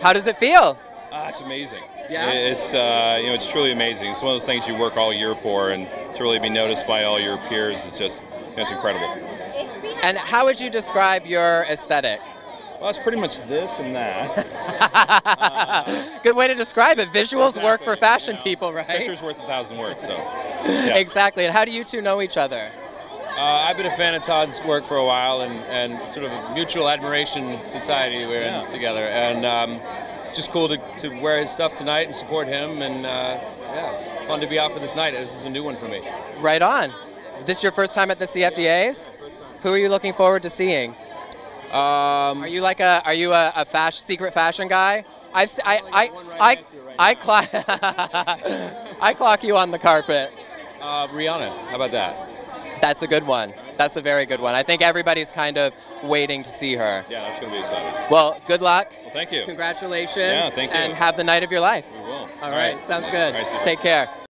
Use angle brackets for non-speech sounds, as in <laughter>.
How does it feel? Ah, it's amazing. Yeah? It's uh, you know it's truly amazing. It's one of those things you work all year for, and to really be noticed by all your peers, it's just you know, it's incredible. And how would you describe your aesthetic? Well, it's pretty much this and that. <laughs> Good way to describe it. Visuals work for fashion you know. people, right? Picture's worth a thousand words. So <laughs> yeah. Exactly. And how do you two know each other? Uh, I've been a fan of Todd's work for a while, and, and sort of a mutual admiration society we're Yeah. in together, and um, just cool to, to wear his stuff tonight and support him, and uh, yeah, it's fun to be out for this night. This is a new one for me. Right on. This your first time at the CFDAs? Who are you looking forward to seeing? Um, Are you like a are you a, a secret fashion guy? I've s- I I one right I next to right I clock <laughs> I clock you on the carpet. uh, Rihanna, how about that? That's a good one. That's a very good one. I think everybody's kind of waiting to see her. yeah, that's gonna be exciting. Well, good luck. Well, thank you. Congratulations. Yeah, thank you. And have the night of your life. We will. All right, sounds good. All right. Take care.